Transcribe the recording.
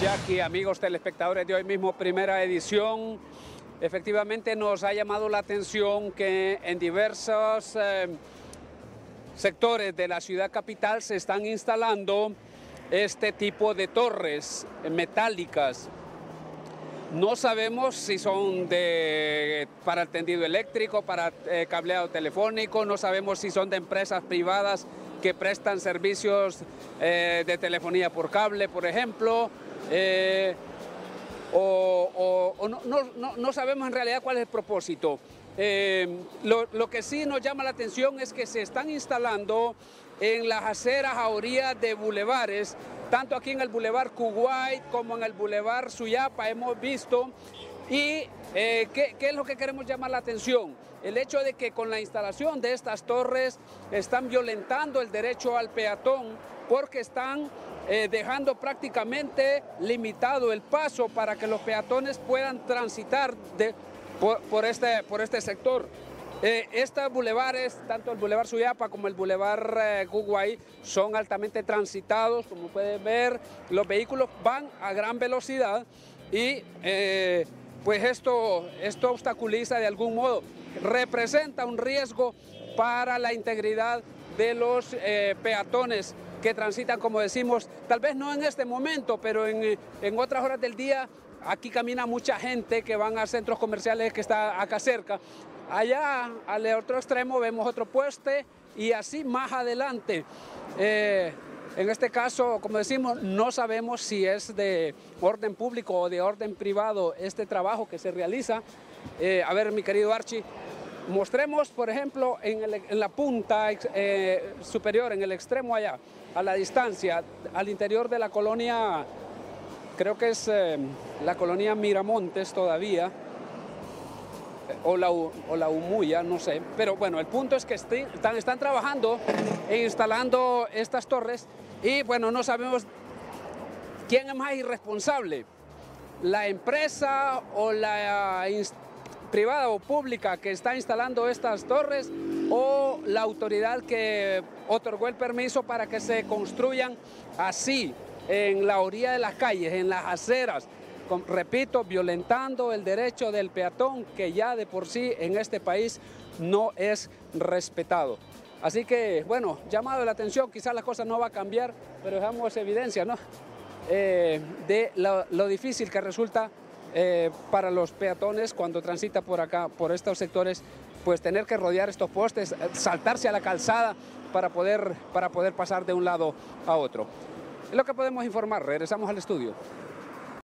Jackie, amigos telespectadores de hoy mismo, primera edición. Efectivamente nos ha llamado la atención que en diversos eh, sectores de la ciudad capital se están instalando este tipo de torres metálicas. No sabemos si son de, para el tendido eléctrico, para eh, cableado telefónico, no sabemos si son de empresas privadas que prestan servicios eh, de telefonía por cable, por ejemplo. Eh, o, no, sabemos en realidad cuál es el propósito. Eh, lo, que sí nos llama la atención es que se están instalando en las aceras a orillas de bulevares, tanto aquí en el bulevar Kuwait como en el bulevar Suyapa hemos visto. ¿Y eh, ¿qué, ¿qué, es lo que queremos llamar la atención? El hecho de que con la instalación de estas torres están violentando el derecho al peatón porque están eh, dejando prácticamente limitado el paso para que los peatones puedan transitar por, este, por este sector. Eh, estos bulevares, tanto el bulevar Suyapa como el bulevar eh, son altamente transitados, como pueden ver, los vehículos van a gran velocidad y pues esto, esto obstaculiza de algún modo, representa un riesgo para la integridad de los peatones que transitan, como decimos, tal vez no en este momento, pero en, otras horas del día, aquí camina mucha gente que van a centros comerciales que está acá cerca. Allá, al otro extremo, vemos otro pueste y así más adelante. Eh, en este caso, como decimos, no sabemos si es de orden público o de orden privado este trabajo que se realiza. Eh, a ver, mi querido Archie, mostremos, por ejemplo, en, la punta eh, superior, en el extremo allá, a la distancia, al interior de la colonia, creo que es eh, la colonia Miramontes todavía, o la, o Umuya, no sé. Pero bueno, el punto es que están, están trabajando e instalando estas torres y bueno, no sabemos quién es más irresponsable, la empresa o la privada o pública que está instalando estas torres o la autoridad que otorgó el permiso para que se construyan así en la orilla de las calles, en las aceras, repito, violentando el derecho del peatón que ya de por sí en este país no es respetado. Así que, bueno, llamado la atención, quizás la cosa no va a cambiar, pero dejamos evidencia ¿no? Eh, de lo difícil que resulta eh, para los peatones cuando transita por acá, por estos sectores, pues tener que rodear estos postes, eh, saltarse a la calzada para poder, para poder pasar de un lado a otro. Es lo que podemos informar, regresamos al estudio.